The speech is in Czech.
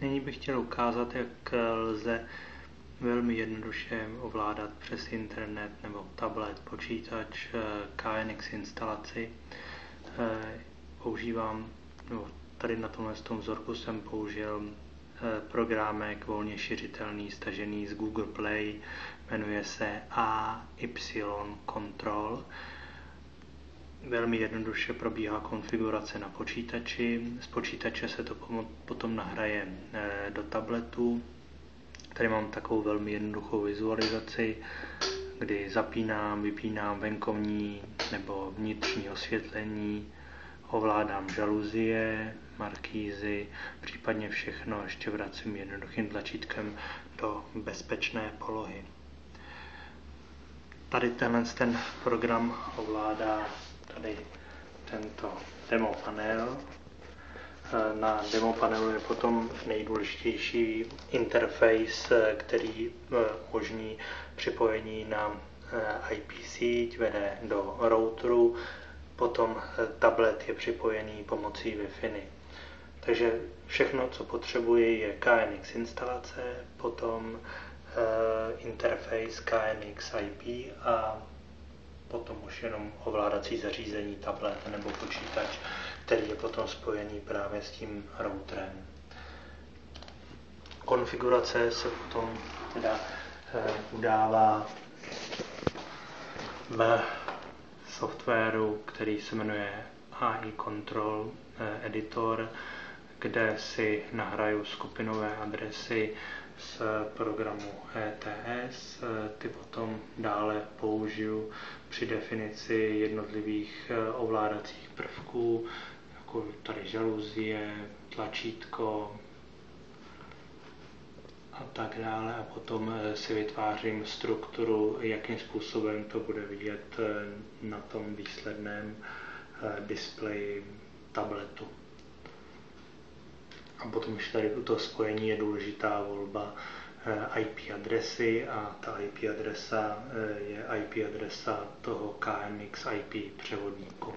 Nyní bych chtěl ukázat, jak lze velmi jednoduše ovládat přes internet nebo tablet, počítač KNX instalaci. Používám, no, tady na tomhle tom vzorku jsem použil programek volně šiřitelný, stažený z Google Play, jmenuje se AY Control. Velmi jednoduše probíhá konfigurace na počítači. Z počítače se to potom nahraje eh, do tabletu. Tady mám takovou velmi jednoduchou vizualizaci, kdy zapínám, vypínám venkovní nebo vnitřní osvětlení, ovládám žaluzie, markízy, případně všechno ještě vracím jednoduchým tlačítkem do bezpečné polohy. Tady tenhle ten program ovládá tady tento demo panel. Na demo panelu je potom nejdůležitější interface, který eh, umožní připojení na eh, IP síť, vede do routeru, potom eh, tablet je připojený pomocí Wi-Fi. Takže všechno, co potřebuji, je KNX instalace, potom interface KNX IP a jenom ovládací zařízení, tablet nebo počítač, který je potom spojený právě s tím routerem. Konfigurace se potom teda eh, udává v softwaru, který se jmenuje AI Control eh, Editor, kde si nahraju skupinové adresy z programu ETS. Ty potom dále použiju při definici jednotlivých eh, ovládacích prvků, jako tady žaluzie, tlačítko a tak dále. A potom eh, si vytvářím strukturu, jakým způsobem to bude vidět eh, na tom výsledném displeji tabletu. A potom ještě tady u toho spojení je důležitá volba eh, IP adresy a ta IP adresa eh, je IP adresa toho KNX IP převodníku.